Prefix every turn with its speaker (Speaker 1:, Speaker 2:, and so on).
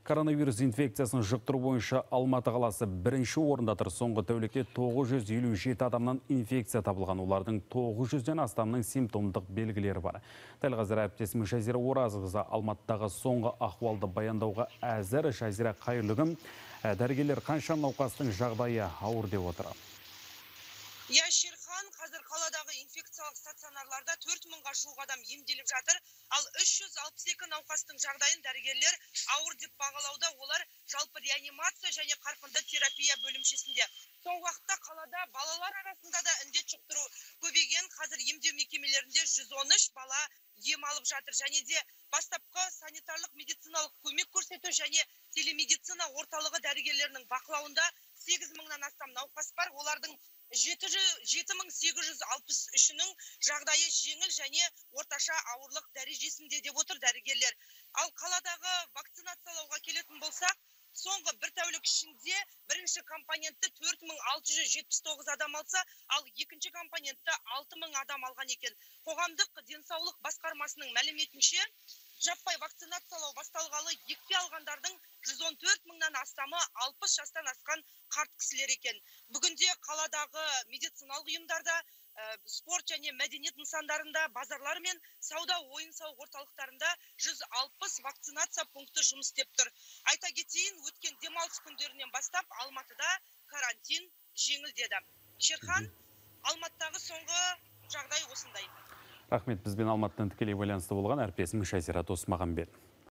Speaker 1: Коронавирус инфекциясын жұқтыру бойынша Алматы қаласы бірінші орында тұр. Соңғы тәулікте 957 адамнан инфекция табылған. Олардың 900-ден астамның симптомдық белгілері бар. Дәл қазір әріптесім Жазира Оразқызы Алматыдағы соңғы ахуалды баяндауға әзір. Жазира қайырлы күн. Ә, Дәрігерлер қанша науқастың жағдайы ауыр деп отыр.
Speaker 2: Иә шерхан қазір қаладағы инфекциялық стационарларда төрт мыңға жуық адам емделіп жатыр. Ал үш жүз алпыс екі науқастың жағдайын дәрігерлер ауыр деп бағалауда. Олар жалпы реанимация және қарқынды терапия бөлімшесінде. Соңғы уақытта қалада балалар арасында да індет жұқтыру көбейген. Қазір емдеу мекемелерінде жүз он үш бала ем алып жатыр. Және де бастапқы санитарлық медициналық көмек көрсету және телемедицина орталығы дәрігерлерінің бақылауында сегіз мыңнан астам науқас бар. Олардың жеті мың сегіз жүз алпыс үшінің жағдайы жеңіл және орташа ауырлық дәрежесінде деп отыр дәрігерлер. Ал қаладағы вакцинациялауға келетін болсақ соңғы бір тәулік ішінде бірінші компонентті төрт мың алты жүз жетпіс тоғыз адам алса ал екінші компонентті алты мың адам алған екен. Қоғамдық денсаулық басқармасының мәліметінше жаппай вакцинациялау басталғалы екпе алғандардың жүз он төрт мыңнан астамы алпыс жастан асқан қарт кісілер екен. Бүгінде қаладағы медициналық ұйымдарда спорт және мәдениет нысандарында базарлар мен сауда ойын сауық орталықтарында жүз алпыс вакцинация пункті жұмыс істеп тұр. Айта кетейін өткен демалыс күндерінен бастап алматыда карантин жеңілдеді. Шерхан алматыдағы соңғы жағдай осындай.
Speaker 1: Рахмет. Бізбен Алматыдан тікелей байланысты болған әріптесім Шайзира Досмағанбет.